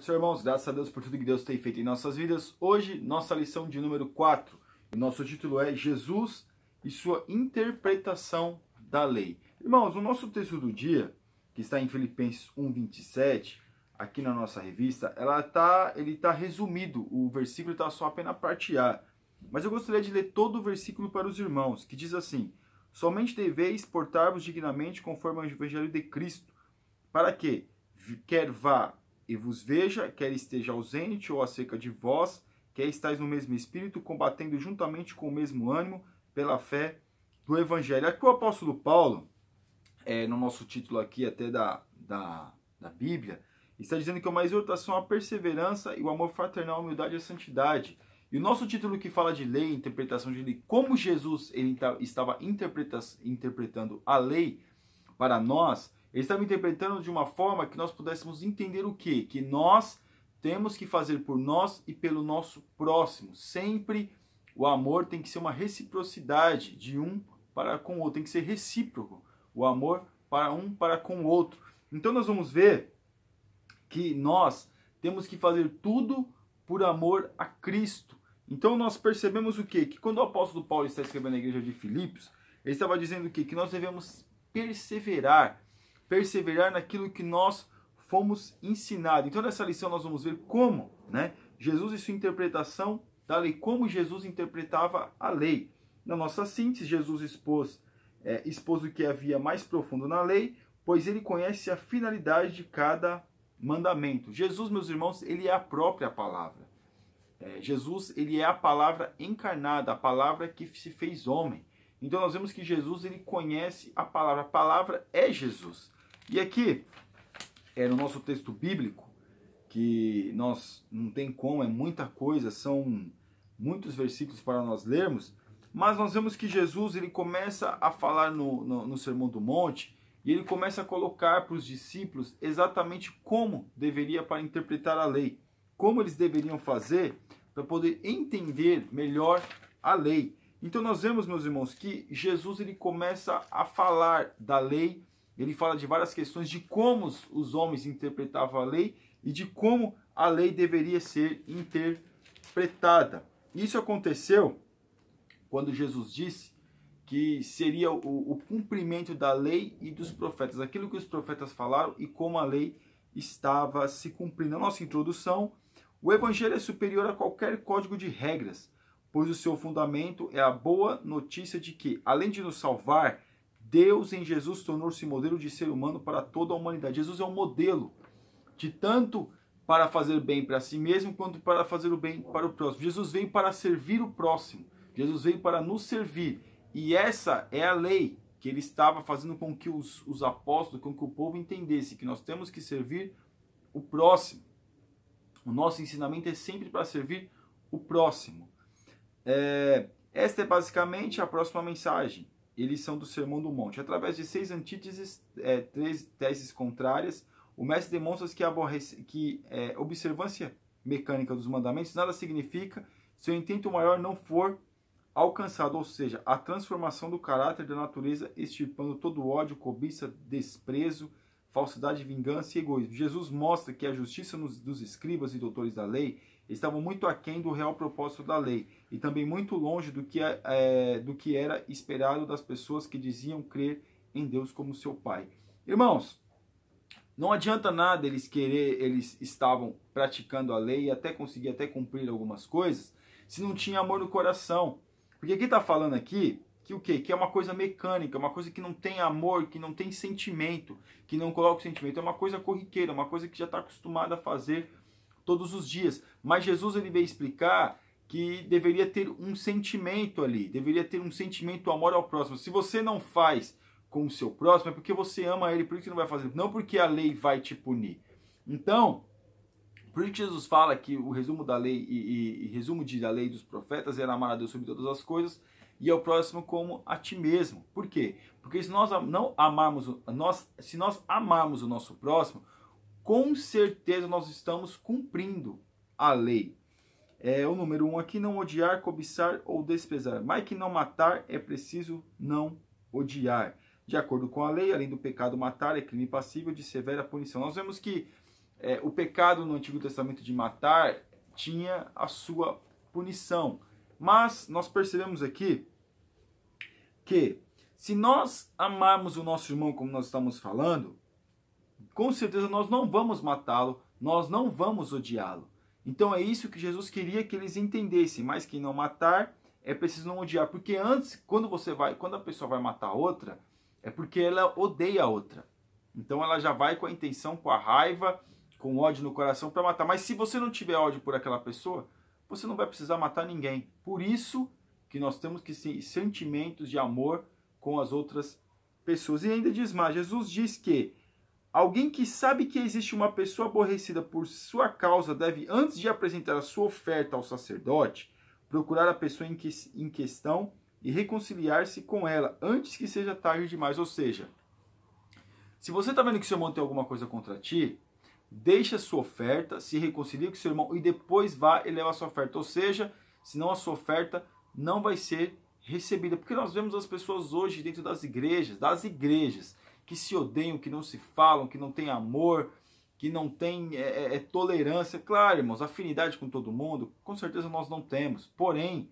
Senhor irmãos, graças a Deus por tudo que Deus tem feito em nossas vidas. Hoje, nossa lição de número 4. O nosso título é Jesus e sua interpretação da lei. Irmãos, o nosso texto do dia, que está em Filipenses 1:27, aqui na nossa revista, ela tá, ele está resumido. O versículo está só apenas parte A. Mas eu gostaria de ler todo o versículo para os irmãos, que diz assim: Somente deveis portar-vos dignamente conforme ao evangelho de Cristo, para que quer vá e vos veja, quer esteja ausente ou acerca de vós, quer estáis no mesmo espírito, combatendo juntamente com o mesmo ânimo, pela fé do Evangelho. Aqui o apóstolo Paulo, é, no nosso título aqui até da, da, da Bíblia, está dizendo que é uma exortação à perseverança e o amor fraternal, a humildade e a santidade. E o nosso título que fala de lei, interpretação de lei, como Jesus ele estava interpretando a lei para nós, ele estava interpretando de uma forma que nós pudéssemos entender o quê? Que nós temos que fazer por nós e pelo nosso próximo. Sempre o amor tem que ser uma reciprocidade de um para com o outro, tem que ser recíproco. O amor para um para com o outro. Então nós vamos ver que nós temos que fazer tudo por amor a Cristo. Então nós percebemos o quê? Que quando o apóstolo Paulo está escrevendo na igreja de Filipos, ele estava dizendo o quê? Que nós devemos perseverar perseverar naquilo que nós fomos ensinados. Então, nessa lição, nós vamos ver como né, Jesus e sua interpretação da lei, como Jesus interpretava a lei. Na nossa síntese, Jesus expôs, é, expôs o que havia mais profundo na lei, pois ele conhece a finalidade de cada mandamento. Jesus, meus irmãos, ele é a própria palavra. É, Jesus, ele é a palavra encarnada, a palavra que se fez homem. Então nós vemos que Jesus ele conhece a palavra. A palavra é Jesus. E aqui, é no nosso texto bíblico, que nós não tem como, é muita coisa, são muitos versículos para nós lermos, mas nós vemos que Jesus ele começa a falar no, no, no Sermão do Monte e ele começa a colocar para os discípulos exatamente como deveria para interpretar a lei, como eles deveriam fazer para poder entender melhor a lei. Então nós vemos, meus irmãos, que Jesus ele começa a falar da lei ele fala de várias questões de como os homens interpretavam a lei e de como a lei deveria ser interpretada. Isso aconteceu quando Jesus disse que seria o, o, cumprimento da lei e dos profetas, aquilo que os profetas falaram e como a lei estava se cumprindo. Na nossa introdução, o Evangelho é superior a qualquer código de regras, pois o seu fundamento é a boa notícia de que, além de nos salvar, Deus em Jesus tornou-se modelo de ser humano para toda a humanidade. Jesus é um modelo de tanto para fazer bem para si mesmo quanto para fazer o bem para o próximo. Jesus veio para servir o próximo. Jesus veio para nos servir. E essa é a lei que ele estava fazendo com que os, os apóstolos, com que o povo entendesse que nós temos que servir o próximo. O nosso ensinamento é sempre para servir o próximo. É, esta é basicamente a próxima mensagem eles são do Sermão do Monte. Através de seis antíteses, é, três teses contrárias, o mestre demonstra que, aborrece, que é, observância mecânica dos mandamentos nada significa se o intento maior não for alcançado, ou seja, a transformação do caráter da natureza, extirpando todo ódio, cobiça, desprezo, falsidade, vingança e egoísmo. Jesus mostra que a justiça dos escribas e doutores da lei estavam muito aquém do real propósito da lei e também muito longe do que, é, do que era esperado das pessoas que diziam crer em Deus como seu Pai. Irmãos, não adianta nada eles querer, eles estavam praticando a lei e até conseguir até cumprir algumas coisas, se não tinha amor no coração. Porque aqui está falando aqui que o quê? Que é uma coisa mecânica, uma coisa que não tem amor, que não tem sentimento, que não coloca o sentimento, é uma coisa corriqueira, uma coisa que já está acostumada a fazer todos os dias. Mas Jesus ele veio explicar que deveria ter um sentimento ali, deveria ter um sentimento amor ao próximo. Se você não faz com o seu próximo, é porque você ama ele, por isso que não vai fazer, não porque a lei vai te punir. Então, por isso que Jesus fala que o resumo da lei e, e, e resumo de da lei dos profetas era amar a Deus sobre todas as coisas e ao próximo como a ti mesmo. Por quê? Porque se nós não amarmos, nós, se nós amarmos o nosso próximo, com certeza nós estamos cumprindo a lei. É o número um aqui, não odiar, cobiçar ou desprezar. Mas que não matar é preciso não odiar. De acordo com a lei, além do pecado matar, é crime passível de severa punição. Nós vemos que é, o pecado no Antigo Testamento de matar tinha a sua punição. Mas nós percebemos aqui que se nós amarmos o nosso irmão como nós estamos falando, com certeza nós não vamos matá-lo, nós não vamos odiá-lo. Então é isso que Jesus queria que eles entendessem, mas que não matar é preciso não odiar, porque antes, quando você vai, quando a pessoa vai matar outra, é porque ela odeia a outra. Então ela já vai com a intenção, com a raiva, com ódio no coração para matar. Mas se você não tiver ódio por aquela pessoa, você não vai precisar matar ninguém. Por isso que nós temos que ter sentimentos de amor com as outras pessoas. E ainda diz mais, Jesus diz que alguém que sabe que existe uma pessoa aborrecida por sua causa deve, antes de apresentar a sua oferta ao sacerdote, procurar a pessoa em, que, em questão e reconciliar-se com ela antes que seja tarde demais. Ou seja, se você está vendo que seu irmão tem alguma coisa contra ti, deixe a sua oferta, se reconcilie com seu irmão e depois vá e leva a sua oferta. Ou seja, senão a sua oferta não vai ser recebida. Porque nós vemos as pessoas hoje dentro das igrejas, das igrejas, que se odeiam, que não se falam, que não têm amor, que não tem é, é, é tolerância. Claro, irmãos, afinidade com todo mundo, com certeza nós não temos. Porém,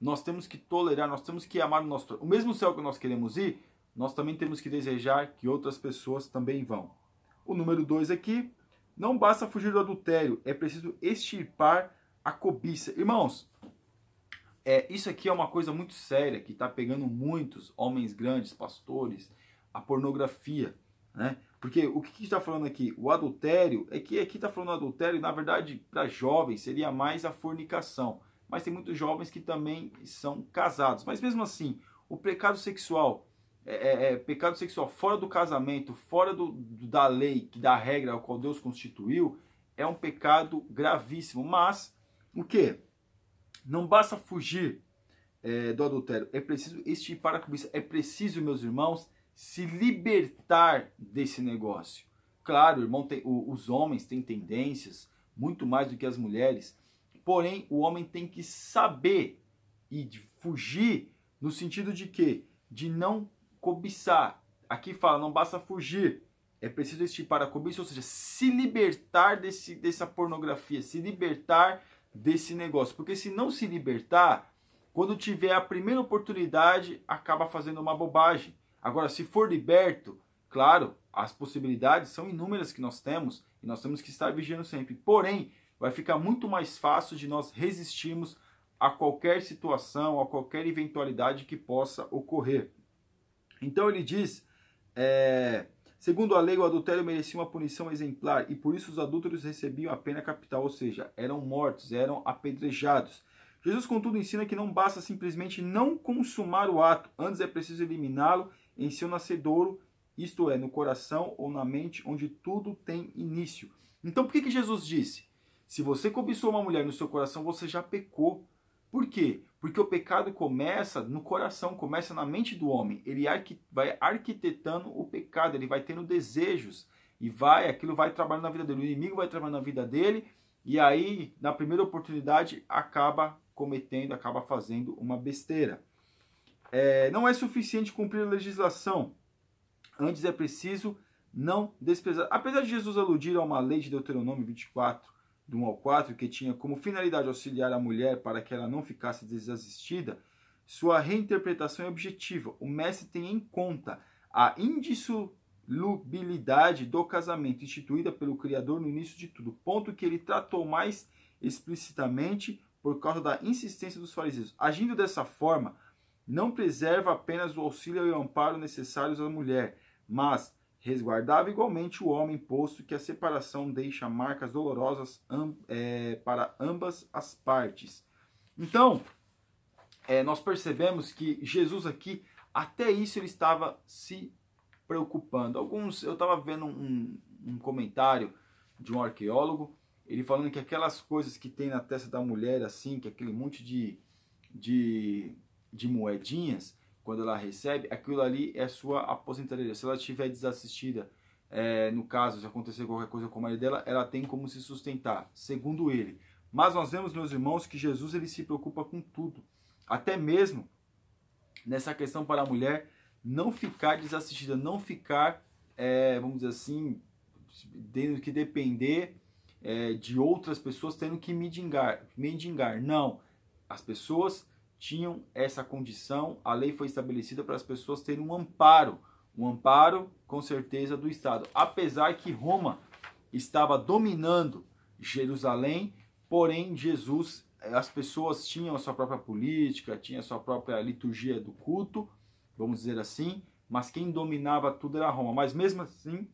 nós temos que tolerar, nós temos que amar o nosso. O mesmo céu que nós queremos ir, nós também temos que desejar que outras pessoas também vão. O número dois aqui, não basta fugir do adultério, é preciso extirpar a cobiça. Irmãos, é, isso aqui é uma coisa muito séria que está pegando muitos homens grandes, pastores, a pornografia, né? Porque o que está falando aqui? O adultério, é que aqui está falando adultério, na verdade, para jovens seria mais a fornicação. Mas tem muitos jovens que também são casados. Mas mesmo assim, o pecado sexual, é, é, é, pecado sexual fora do casamento, fora do, da lei, da regra ao qual Deus constituiu, é um pecado gravíssimo. Mas, o que? Não basta fugir é, do adultério, é preciso estipar a cobiça, é preciso, meus irmãos, se libertar desse negócio. Claro, irmão, tem, o, os homens têm tendências muito mais do que as mulheres, porém o homem tem que saber e fugir no sentido de que de não cobiçar. Aqui fala, não basta fugir, é preciso estipar a cobiça, ou seja, se libertar desse, dessa pornografia, se libertar desse negócio. Porque se não se libertar, quando tiver a primeira oportunidade, acaba fazendo uma bobagem. Agora, se for liberto, claro, as possibilidades são inúmeras que nós temos e nós temos que estar vigiando sempre. Porém, vai ficar muito mais fácil de nós resistirmos a qualquer situação, a qualquer eventualidade que possa ocorrer. Então ele diz, é, segundo a lei, o adultério merecia uma punição exemplar e por isso os adúlteros recebiam a pena capital, ou seja, eram mortos, eram apedrejados. Jesus, contudo, ensina que não basta simplesmente não consumar o ato, antes é preciso eliminá-lo em seu nascedouro, isto é, no coração ou na mente, onde tudo tem início. Então, por que, que Jesus disse? Se você cobiçou uma mulher no seu coração, você já pecou. Por quê? Porque o pecado começa no coração, começa na mente do homem. Ele vai arquitetando o pecado, ele vai tendo desejos e vai, aquilo vai trabalhando na vida dele. O inimigo vai trabalhando na vida dele e aí, na primeira oportunidade, acaba cometendo, acaba fazendo uma besteira. É, não é suficiente cumprir a legislação. Antes é preciso não desprezar. Apesar de Jesus aludir a uma lei de Deuteronômio 24, do 1 ao 4, que tinha como finalidade auxiliar a mulher para que ela não ficasse desassistida, sua reinterpretação é objetiva. O mestre tem em conta a indissolubilidade do casamento instituída pelo Criador no início de tudo, ponto que ele tratou mais explicitamente por causa da insistência dos fariseus. Agindo dessa forma, não preserva apenas o auxílio e o amparo necessários à mulher, mas resguardava igualmente o homem, posto que a separação deixa marcas dolorosas é, para ambas as partes. Então, é, nós percebemos que Jesus aqui, até isso ele estava se preocupando. Alguns, eu estava vendo um, um comentário de um arqueólogo, ele falando que aquelas coisas que tem na testa da mulher, assim, que aquele monte de, de, de moedinhas, quando ela recebe, aquilo ali é sua aposentadoria. Se ela estiver desassistida, é, no caso, se acontecer qualquer coisa com o marido dela, ela tem como se sustentar, segundo ele. Mas nós vemos, meus irmãos, que Jesus ele se preocupa com tudo. Até mesmo nessa questão para a mulher não ficar desassistida, não ficar, é, vamos dizer assim, tendo que depender é, de outras pessoas, tendo que mendigar, mendigar. Não, as pessoas tinham essa condição, a lei foi estabelecida para as pessoas terem um amparo, um amparo com certeza do Estado. Apesar que Roma estava dominando Jerusalém, porém Jesus, as pessoas tinham a sua própria política, tinham a sua própria liturgia do culto, vamos dizer assim, mas quem dominava tudo era Roma. Mas mesmo assim,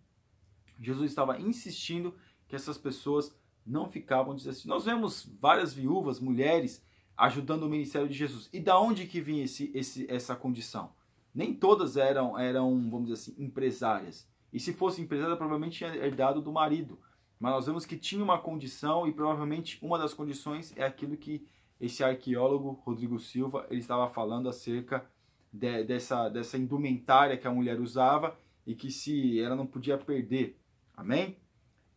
Jesus estava insistindo que essas pessoas não ficavam desassistidas. Nós vemos várias viúvas, mulheres, ajudando o ministério de Jesus. E da onde que vinha esse, esse, essa condição? Nem todas eram, eram, vamos dizer assim, empresárias. E se fosse empresária, provavelmente tinha herdado do marido. Mas nós vemos que tinha uma condição e provavelmente uma das condições é aquilo que esse arqueólogo Rodrigo Silva ele estava falando acerca de, dessa, dessa indumentária que a mulher usava e que se ela não podia perder. Amém?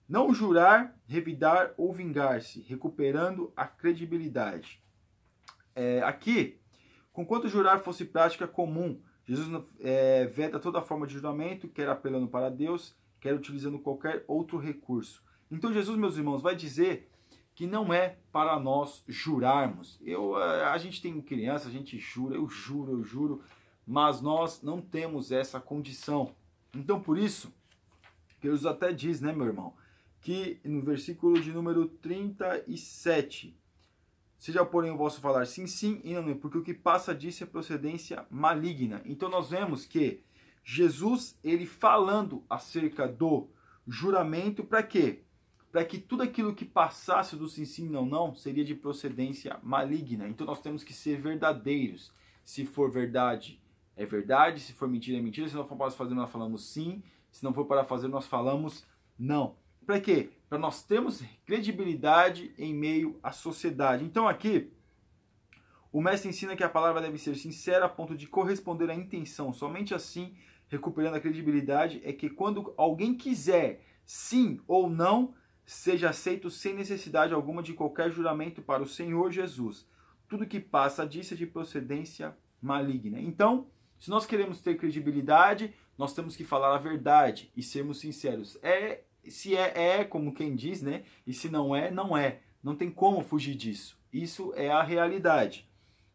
Não jurar, revidar ou vingar-se, recuperando a credibilidade. É, aqui, conquanto jurar fosse prática comum, Jesus é, veta toda forma de juramento, quer apelando para Deus, quer utilizando qualquer outro recurso. Então Jesus, meus irmãos, vai dizer que não é para nós jurarmos. Eu, a gente tem criança, a gente jura, eu juro, eu juro, mas nós não temos essa condição. Então por isso, Jesus até diz, né, meu irmão, que no versículo de número 37, Seja, porém, o vosso falar sim, sim e não, porque o que passa disso é procedência maligna. Então nós vemos que Jesus, ele falando acerca do juramento, para quê? Para que tudo aquilo que passasse do sim, sim, não, não, seria de procedência maligna. Então nós temos que ser verdadeiros. Se for verdade, é verdade. Se for mentira, é mentira. Se não for para fazer, nós falamos sim. Se não for para fazer, nós falamos não. Para quê? Para nós termos credibilidade em meio à sociedade. Então aqui, o mestre ensina que a palavra deve ser sincera a ponto de corresponder à intenção. Somente assim, recuperando a credibilidade, é que quando alguém quiser sim ou não, seja aceito sem necessidade alguma de qualquer juramento para o Senhor Jesus. Tudo que passa disso é de procedência maligna. Então, se nós queremos ter credibilidade, nós temos que falar a verdade e sermos sinceros. É se é, é como quem diz, né? E se não é, não é. Não tem como fugir disso. Isso é a realidade.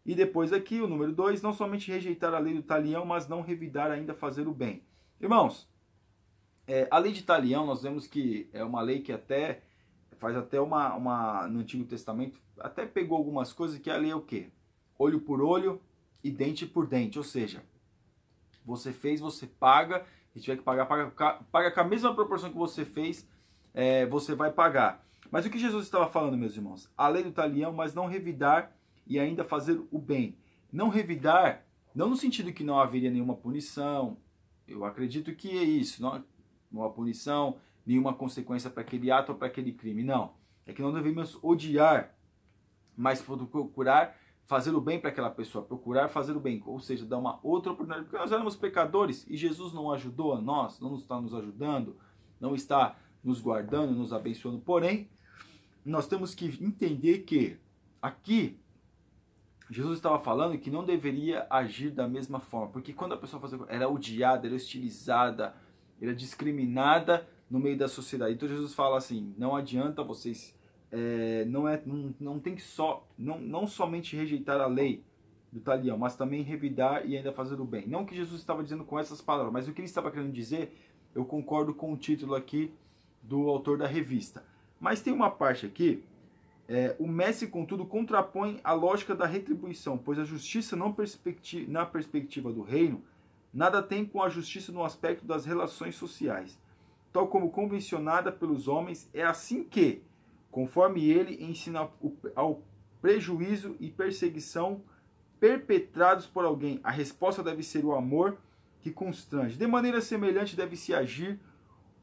E depois aqui, o número 2, não somente rejeitar a lei do talião, mas não revidar ainda fazer o bem. Irmãos, é, a lei de talião, nós vemos que é uma lei que até faz até uma, uma no Antigo Testamento, até pegou algumas coisas que a lei é o quê? Olho por olho e dente por dente, ou seja, você fez, você paga se tiver que pagar, paga, paga com a mesma proporção que você fez, é, você vai pagar. Mas o que Jesus estava falando, meus irmãos? A lei do talião, mas não revidar e ainda fazer o bem. Não revidar, não no sentido que não haveria nenhuma punição. Eu acredito que é isso, não uma punição, nenhuma consequência para aquele ato ou para aquele crime. Não. É que não devemos odiar, mas procurar fazer o bem para aquela pessoa, procurar fazer o bem, ou seja, dar uma outra oportunidade, porque nós éramos pecadores e Jesus não ajudou a nós, não está nos ajudando, não está nos guardando, nos abençoando. Porém, nós temos que entender que aqui Jesus estava falando que não deveria agir da mesma forma, porque quando a pessoa fazia, era odiada, era hostilizada, era discriminada no meio da sociedade. Então Jesus fala assim: não adianta vocês é, não, é, não, não tem que só, não, não somente rejeitar a lei do talião, mas também revidar e ainda fazer o bem. Não o que Jesus estava dizendo com essas palavras, mas o que ele estava querendo dizer, eu concordo com o título aqui do autor da revista. Mas tem uma parte aqui, é, o Messi, contudo, contrapõe a lógica da retribuição, pois a justiça não perspectiva, na perspectiva do reino nada tem com a justiça no aspecto das relações sociais. Tal como convencionada pelos homens, é assim que, conforme ele ensina ao prejuízo e perseguição perpetrados por alguém. A resposta deve ser o amor que constrange. De maneira semelhante deve se agir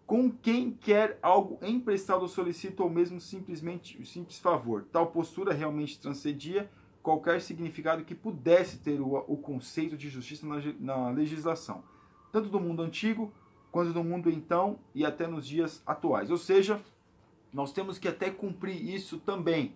com quem quer algo emprestado ou solicita ou mesmo simplesmente simples favor. Tal postura realmente transcedia qualquer significado que pudesse ter o, o conceito de justiça na, na legislação, tanto do mundo antigo quanto do mundo então e até nos dias atuais. Ou seja, nós temos que até cumprir isso também,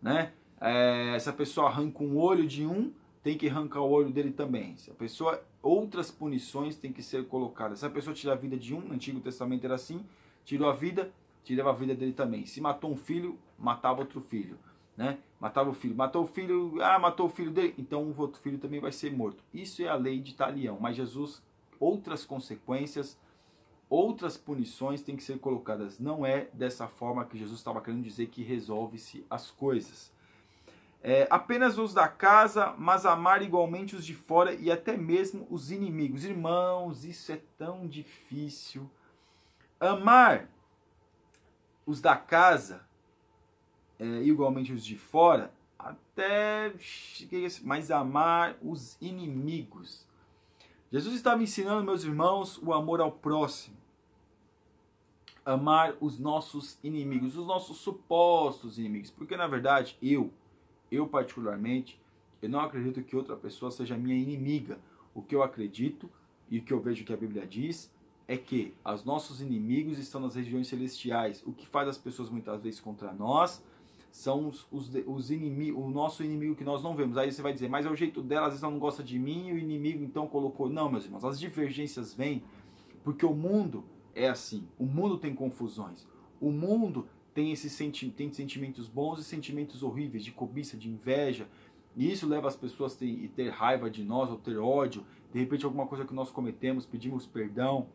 né? É, se a pessoa arranca um olho de um, tem que arrancar o olho dele também. Se a pessoa outras punições têm que ser colocadas. Se a pessoa tirar a vida de um, no Antigo Testamento era assim, tirou a vida, tirava a vida dele também. Se matou um filho, matava outro filho. Né? Matava o filho, matou o filho, ah, matou o filho dele, então o outro filho também vai ser morto. Isso é a lei de Talião, mas Jesus, outras consequências, outras punições têm que ser colocadas. Não é dessa forma que Jesus estava querendo dizer que resolve-se as coisas. É, apenas os da casa, mas amar igualmente os de fora e até mesmo os inimigos. Irmãos, isso é tão difícil. Amar os da casa é, igualmente os de fora, até mas amar os inimigos. Jesus estava ensinando, meus irmãos, o amor ao próximo. Amar os nossos inimigos, os nossos supostos inimigos. Porque na verdade, eu, eu particularmente, eu não acredito que outra pessoa seja minha inimiga. O que eu acredito e o que eu vejo que a Bíblia diz é que os nossos inimigos estão nas regiões celestiais. O que faz as pessoas muitas vezes contra nós são os, os, os inimigos, o nosso inimigo que nós não vemos. Aí você vai dizer, mas é o jeito dela, às vezes ela não gosta de mim e o inimigo então colocou. Não, meus irmãos, as divergências vêm porque o mundo é assim. O mundo tem confusões. O mundo tem esses senti tem sentimentos bons e sentimentos horríveis, de cobiça, de inveja. E isso leva as pessoas a ter, ter raiva de nós, ou ter ódio. De repente, alguma coisa que nós cometemos, pedimos perdão.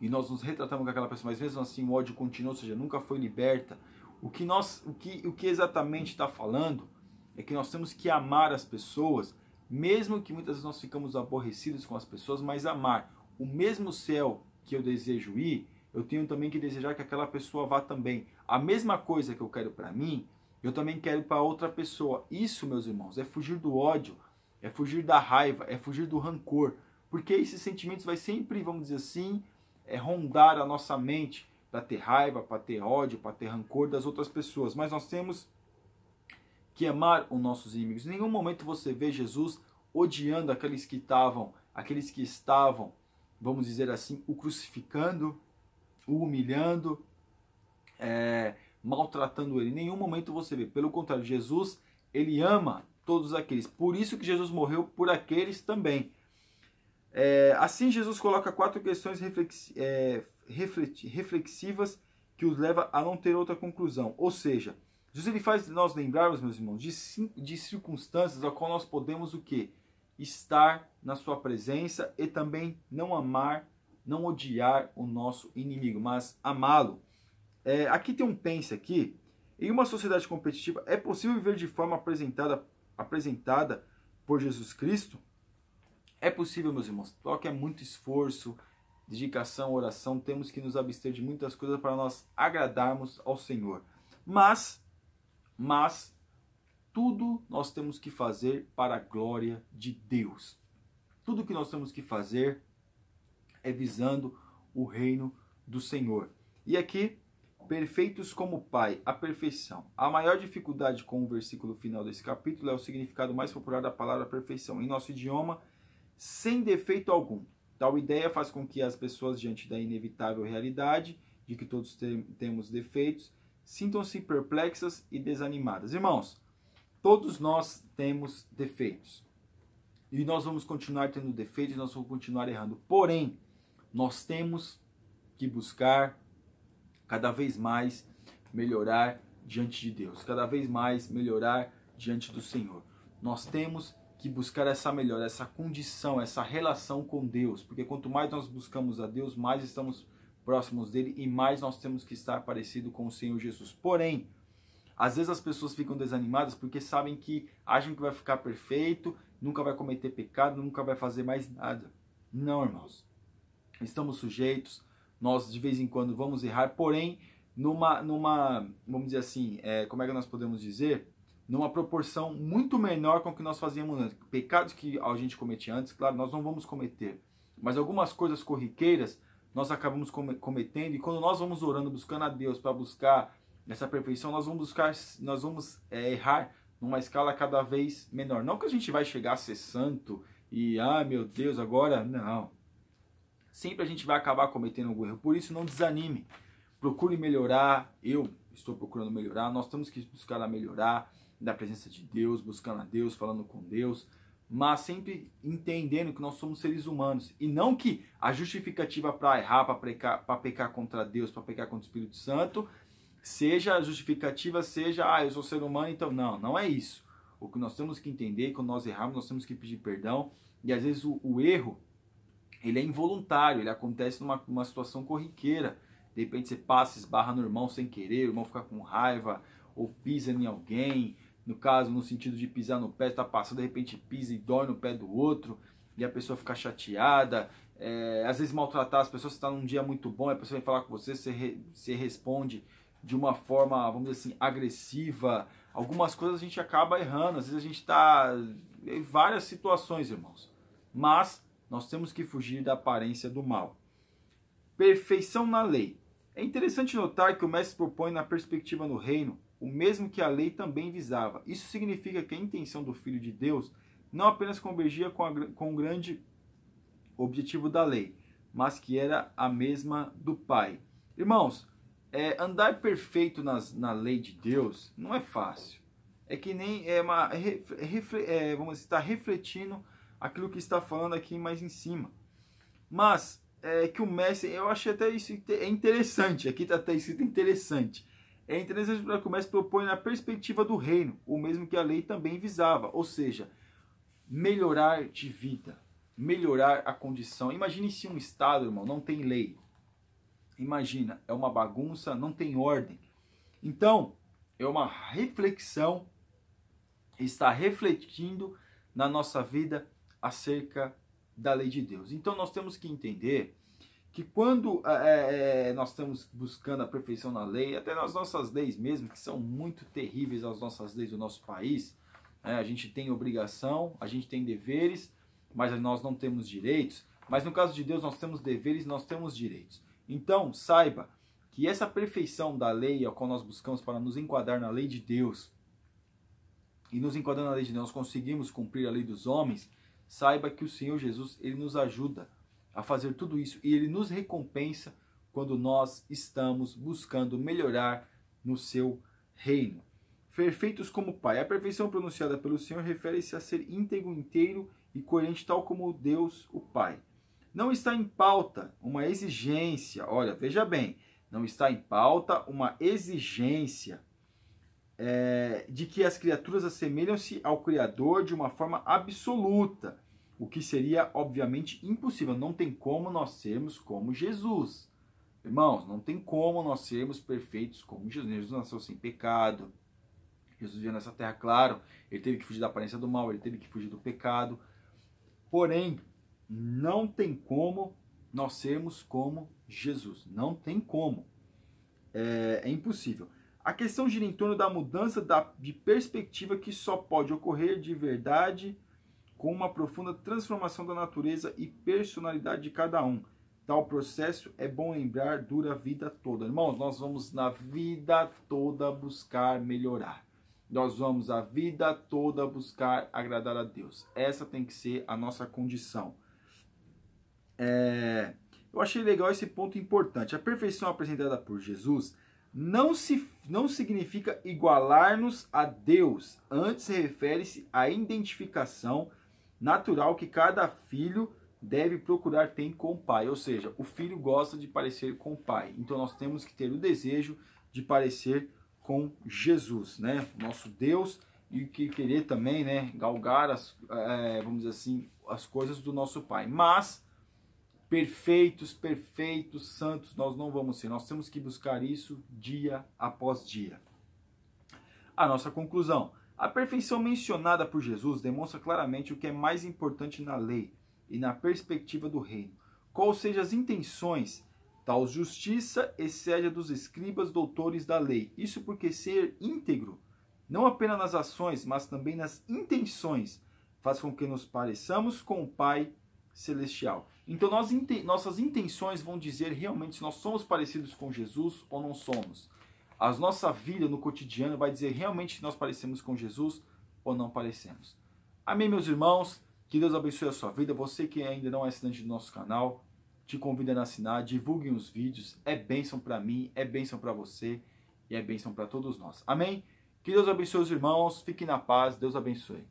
E nós nos retratamos com aquela pessoa, mas mesmo assim o ódio continua, ou seja, nunca foi liberta. O que, nós, o que, o que exatamente está falando é que nós temos que amar as pessoas, mesmo que muitas vezes nós ficamos aborrecidos com as pessoas, mas amar. O mesmo céu que eu desejo ir, eu tenho também que desejar que aquela pessoa vá também. A mesma coisa que eu quero para mim, eu também quero para outra pessoa. Isso, meus irmãos, é fugir do ódio, é fugir da raiva, é fugir do rancor. Porque esses sentimentos vai sempre, vamos dizer assim, é rondar a nossa mente para ter raiva, para ter ódio, para ter rancor das outras pessoas. Mas nós temos que amar os nossos inimigos. Em nenhum momento você vê Jesus odiando aqueles que estavam, aqueles que estavam, vamos dizer assim, o crucificando, o humilhando, é, maltratando ele. Em nenhum momento você vê. Pelo contrário, Jesus, ele ama todos aqueles. Por isso que Jesus morreu por aqueles também. É, assim, Jesus coloca quatro questões reflex, é, reflexivas que os leva a não ter outra conclusão. Ou seja, Jesus ele faz nós lembrarmos, meus irmãos, de, de circunstâncias a qual nós podemos o quê? Estar na sua presença e também não amar, não odiar o nosso inimigo, mas amá-lo. É, aqui tem um pense aqui. Em uma sociedade competitiva, é possível viver de forma apresentada, apresentada por Jesus Cristo? É possível, meus irmãos. Só que é muito esforço, dedicação, oração, temos que nos abster de muitas coisas para nós agradarmos ao Senhor. Mas, mas, tudo nós temos que fazer para a glória de Deus. Tudo que nós temos que fazer é visando o reino do Senhor. E aqui, perfeitos como Pai, a perfeição. A maior dificuldade com o versículo final desse capítulo é o significado mais popular da palavra perfeição. Em nosso idioma, sem defeito algum. Tal ideia faz com que as pessoas, diante da inevitável realidade de que todos temos defeitos, sintam-se perplexas e desanimadas. Irmãos, todos nós temos defeitos. E nós vamos continuar tendo defeitos, nós vamos continuar errando. Porém, nós temos que buscar cada vez mais melhorar diante de Deus, cada vez mais melhorar diante do Senhor. Nós temos que buscar essa melhora, essa condição, essa relação com Deus, porque quanto mais nós buscamos a Deus, mais estamos próximos dele e mais nós temos que estar parecido com o Senhor Jesus. Porém, às vezes as pessoas ficam desanimadas porque sabem que acham que vai ficar perfeito, nunca vai cometer pecado, nunca vai fazer mais nada. Não, irmãos. Estamos sujeitos, nós de vez em quando vamos errar, porém, numa, numa vamos dizer assim, é, como é que nós podemos dizer? numa proporção muito menor com o que nós fazíamos antes. Pecados que a gente cometia antes, claro, nós não vamos cometer. Mas algumas coisas corriqueiras nós acabamos cometendo e quando nós vamos orando, buscando a Deus para buscar essa perfeição, nós vamos buscar, nós vamos é, errar numa escala cada vez menor. Não que a gente vai chegar a ser santo e, ah, meu Deus, agora, não. Sempre a gente vai acabar cometendo algum erro. Por isso, não desanime. Procure melhorar. Eu estou procurando melhorar. Nós temos que buscar a melhorar da presença de Deus, buscando a Deus, falando com Deus, mas sempre entendendo que nós somos seres humanos e não que a justificativa para errar, para pecar, para pecar contra Deus, para pecar contra o Espírito Santo, seja justificativa, seja, ah, eu sou ser humano, então não, não é isso. O que nós temos que entender, quando nós erramos, nós temos que pedir perdão e às vezes o, o erro ele é involuntário, ele acontece numa, numa situação corriqueira. De repente você passa, esbarra no irmão sem querer, o irmão fica com raiva, ou pisa em alguém, no caso, no sentido de pisar no pé, está passando, de repente pisa e dói no pé do outro, e a pessoa fica chateada, é, às vezes maltratar as pessoas, você está num dia muito bom, a pessoa vem falar com você, você, re, você responde de uma forma, vamos dizer assim, agressiva. Algumas coisas a gente acaba errando, às vezes a gente está em várias situações, irmãos. Mas nós temos que fugir da aparência do mal. Perfeição na lei. É interessante notar que o mestre propõe na perspectiva no reino o mesmo que a lei também visava. Isso significa que a intenção do Filho de Deus não apenas convergia com, a, com o grande objetivo da lei, mas que era a mesma do Pai. Irmãos, é, andar perfeito nas, na lei de Deus não é fácil. É que nem é uma, é, é, vamos estar refletindo aquilo que está falando aqui mais em cima. Mas é que o mestre, eu achei até isso é interessante. Aqui está até escrito interessante é interessante para que o mestre propõe na perspectiva do reino, o mesmo que a lei também visava, ou seja, melhorar de vida, melhorar a condição. Imagine se um estado, irmão, não tem lei. Imagina, é uma bagunça, não tem ordem. Então, é uma reflexão, está refletindo na nossa vida acerca da lei de Deus. Então, nós temos que entender que quando é, é, nós estamos buscando a perfeição na lei, até nas nossas leis mesmo, que são muito terríveis as nossas leis do nosso país, é, a gente tem obrigação, a gente tem deveres, mas nós não temos direitos. Mas no caso de Deus, nós temos deveres, nós temos direitos. Então, saiba que essa perfeição da lei, a qual nós buscamos para nos enquadrar na lei de Deus, e nos enquadrando na lei de Deus, conseguimos cumprir a lei dos homens, saiba que o Senhor Jesus, ele nos ajuda a fazer tudo isso e ele nos recompensa quando nós estamos buscando melhorar no seu reino. Perfeitos como Pai. A perfeição pronunciada pelo Senhor refere-se a ser íntegro, inteiro e coerente, tal como Deus, o Pai. Não está em pauta uma exigência, olha, veja bem, não está em pauta uma exigência é, de que as criaturas assemelham-se ao Criador de uma forma absoluta o que seria obviamente impossível. Não tem como nós sermos como Jesus. Irmãos, não tem como nós sermos perfeitos como Jesus. Jesus nasceu sem pecado. Jesus veio nessa terra, claro, ele teve que fugir da aparência do mal, ele teve que fugir do pecado. Porém, não tem como nós sermos como Jesus. Não tem como. É, é impossível. A questão gira em torno da mudança da, de perspectiva que só pode ocorrer de verdade com uma profunda transformação da natureza e personalidade de cada um. Tal processo, é bom lembrar, dura a vida toda. Irmãos, nós vamos na vida toda buscar melhorar. Nós vamos a vida toda buscar agradar a Deus. Essa tem que ser a nossa condição. É... Eu achei legal esse ponto importante. A perfeição apresentada por Jesus não, se, não significa igualar-nos a Deus. Antes refere-se à identificação natural que cada filho deve procurar ter com o pai. Ou seja, o filho gosta de parecer com o pai. Então nós temos que ter o desejo de parecer com Jesus, né? Nosso Deus e que querer também, né, galgar as, é, vamos dizer assim, as coisas do nosso Pai. Mas perfeitos, perfeitos, santos, nós não vamos ser. Nós temos que buscar isso dia após dia. A nossa conclusão: a perfeição mencionada por Jesus demonstra claramente o que é mais importante na lei e na perspectiva do reino. Qual sejam as intenções, tal justiça excede a dos escribas doutores da lei. Isso porque ser íntegro, não apenas nas ações, mas também nas intenções, faz com que nos pareçamos com o Pai celestial. Então nós, nossas intenções vão dizer realmente se nós somos parecidos com Jesus ou não somos. A nossa vida no cotidiano vai dizer realmente se nós parecemos com Jesus ou não parecemos. Amém, meus irmãos. Que Deus abençoe a sua vida. Você que ainda não é assinante do nosso canal, te convido a assinar, divulguem os vídeos. É bênção para mim, é bênção para você e é bênção para todos nós. Amém? Que Deus abençoe os irmãos. Fiquem na paz. Deus abençoe.